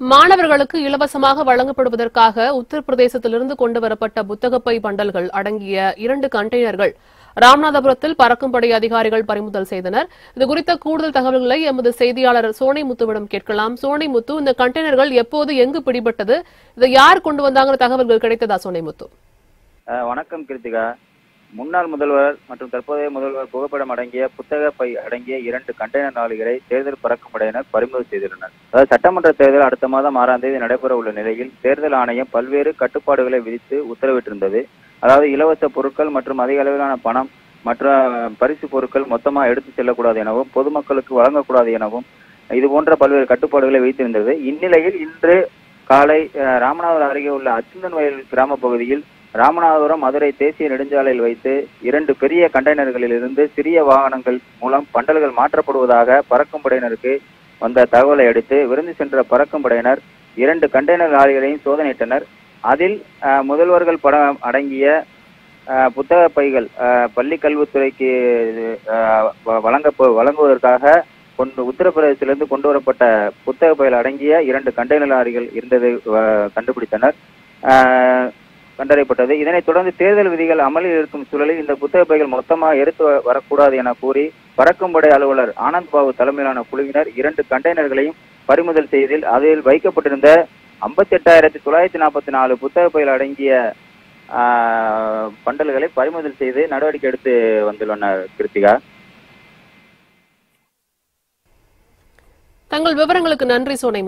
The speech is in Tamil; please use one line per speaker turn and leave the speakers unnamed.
மாணவர்களுக்கு இலவசமாக வழங்கப்படுவதற்காக உத்தரப்பிரதேசத்திலிருந்து கொண்டு வரப்பட்ட புத்தகப்பை பண்டல்கள் அடங்கிய இரண்டு கண்டெய்னர்கள் ராமநாதபுரத்தில் பறக்கும் படை அதிகாரிகள் பறிமுதல் செய்தனர். இது குறித்த கூடுதல் தகவல்களை எமது செய்தியாளர் சோனை முத்துவிடம் கேட்கலாம். சோனை முத்து இந்த கண்டெய்னர்கள் எப்போது எங்கு பிடிபட்டது? இதை யார் கொண்டு வந்தாங்கிற தகவல்கள் கிடைத்ததா சோனை முத்து
வணக்கம் கிருத்திகா. முன்னாள் முதல்வர் மற்றும் தற்போதைய முதல்வர் புகைப்படம் அடங்கிய புத்தக பை அடங்கிய இரண்டு கண்டெய்னர் நாளிகளை தேர்தல் பறக்கும் படையினர் பறிமுதல் செய்துள்ளனர். அதாவது சட்டமன்ற தேர்தல் அடுத்த மாதம் ஆறாம் தேதி நடைபெற உள்ள நிலையில் தேர்தல் ஆணையம் பல்வேறு கட்டுப்பாடுகளை விதித்து உத்தரவிட்டிருந்தது. அதாவது இலவச பொருட்கள் மற்றும் அதிக அளவிலான பணம் மற்ற பரிசு பொருட்கள் மொத்தமாக எடுத்து செல்லக்கூடாது எனவும் பொதுமக்களுக்கு வழங்கக்கூடாது எனவும் இது போன்ற பல்வேறு கட்டுப்பாடுகளை வைத்திருந்தது இந்நிலையில் இன்று காலை அஹ், ராமநாதபுரம் அருகே உள்ள அச்சுந்தன் வயல் கிராம பகுதியில் ராமநாதபுரம் மதுரை தேசிய நெடுஞ்சாலையில் வைத்து இரண்டு பெரிய கண்டெய்னர்களில் இருந்து சிறிய வாகனங்கள் மூலம் பண்டல்கள் மாற்றப்படுவதாக பறக்கும் படையினருக்கு வந்த தகவலை அடுத்து விருந்து சென்ற பறக்கும் படையினர் இரண்டு கண்டெய்னர் லாரிகளையும் சோதனையிட்டனர். அதில் அஹ், முதல்வர்கள் படம் அடங்கிய புத்தக பைகள் அஹ், பள்ளி கல்வித்துறைக்கு வ- வழங்க வழங்குவதற்காக கொண்டு உத்தரப்பிரதேசத்திலிருந்து கொண்டு வரப்பட்ட புத்தக பைகள் அடங்கிய இரண்டு கண்டெய்னர் லாரிகள் இருந்தது அஹ், கண்டுபிடித்தனர். கண்டறியப்பட்டது. இதனைத் தொடர்ந்து தேர்தல் விதிகள் அமலில் இருக்கும் சூழலில் இந்த புத்தக பைகள் மொத்தமாக எடுத்து வரக்கூடாது என கூறி பறக்கும்படை அலுவலர் ஆனந்த் பாபு தலைமையிலான குழுவினர் இரண்டு கண்டெய்னர்களையும் பறிமுதல் செய்தில் அதில் வைக்கப்பட்டிருந்த ஐம்பத்தி எட்டாயிரத்தி தொள்ளாயிரத்தி நாற்பத்தி நாலு புத்தக பைகள் அடங்கிய ஆஹ், பண்டல்களை பறிமுதல் செய்து நடவடிக்கை எடுத்து வந்துள்ளனர். கிருத்திகா.
தங்கள் விவரங்களுக்கு நன்றி சோனை